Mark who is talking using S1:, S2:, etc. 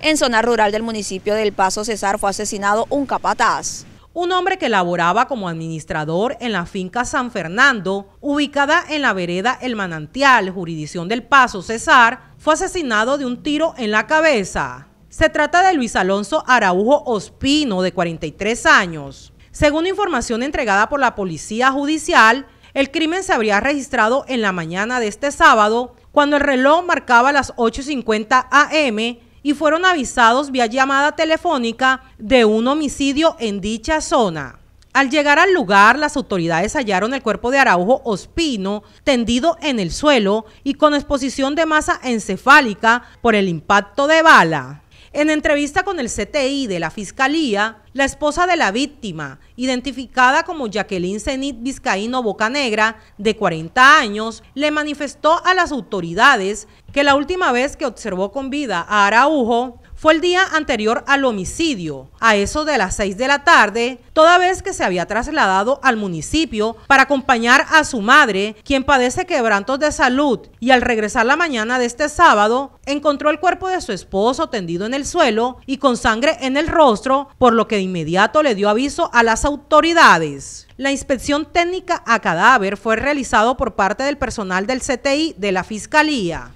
S1: En zona rural del municipio del Paso Cesar fue asesinado un capataz.
S2: Un hombre que laboraba como administrador en la finca San Fernando, ubicada en la vereda El Manantial, jurisdicción del Paso Cesar, fue asesinado de un tiro en la cabeza. Se trata de Luis Alonso Araujo Ospino, de 43 años. Según información entregada por la Policía Judicial, el crimen se habría registrado en la mañana de este sábado, cuando el reloj marcaba las 8.50 am y fueron avisados vía llamada telefónica de un homicidio en dicha zona. Al llegar al lugar, las autoridades hallaron el cuerpo de Araujo Ospino tendido en el suelo y con exposición de masa encefálica por el impacto de bala. En entrevista con el CTI de la Fiscalía, la esposa de la víctima, identificada como Jacqueline Zenit Vizcaíno Bocanegra, de 40 años, le manifestó a las autoridades que la última vez que observó con vida a Araujo fue el día anterior al homicidio, a eso de las 6 de la tarde, toda vez que se había trasladado al municipio para acompañar a su madre, quien padece quebrantos de salud, y al regresar la mañana de este sábado, encontró el cuerpo de su esposo tendido en el suelo y con sangre en el rostro, por lo que de inmediato le dio aviso a las autoridades. La inspección técnica a cadáver fue realizado por parte del personal del CTI de la Fiscalía.